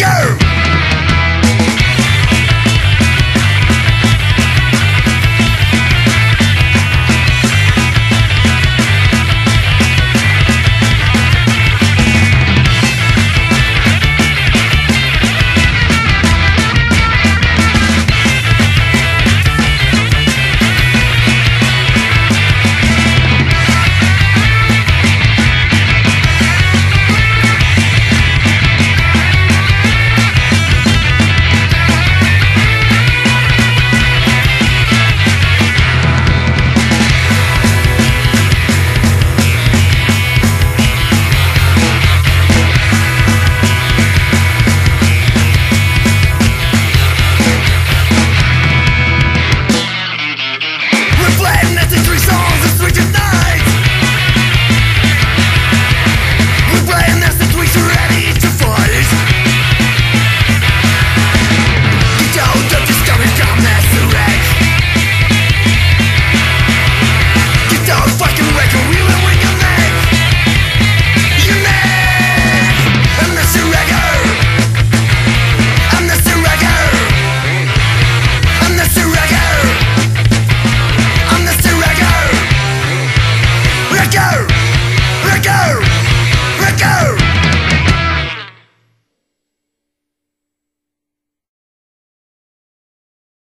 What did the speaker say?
Don't go!